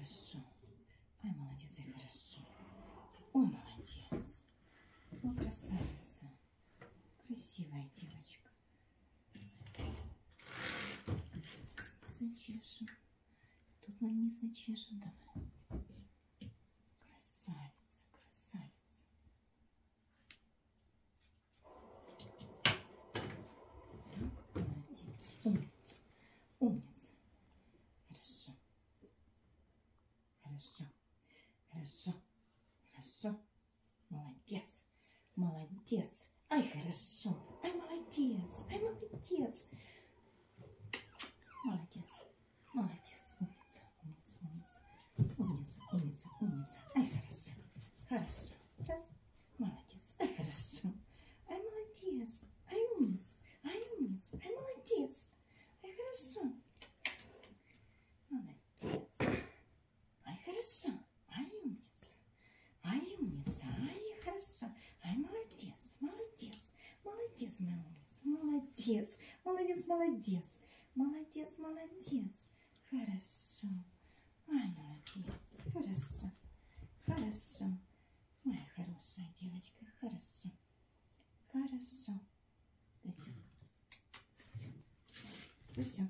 хорошо. Ай, молодец, и хорошо. Ой, молодец. ну красавица. Красивая девочка. Зачешем. Тут мы не зачешем, давай. Хорошо. Хорошо. Хорошо. Молодец. Молодец. Ай, хорошо. Ай, молодец. Ай, молодец. Молодец. Молодец. Умница. Умница. Умница. Умница. Умница. Умница. Ай, хорошо. Хорошо. Раз. хорошо. Ай, умница. Ай, умница. Ай, хорошо. Ай, молодец. Молодец. Молодец, моя умница. Молодец. Молодец, молодец. Молодец, молодец. Хорошо. Ай, молодец. Хорошо. Хорошо. Моя хорошая девочка. Хорошо. Хорошо. Все. Все.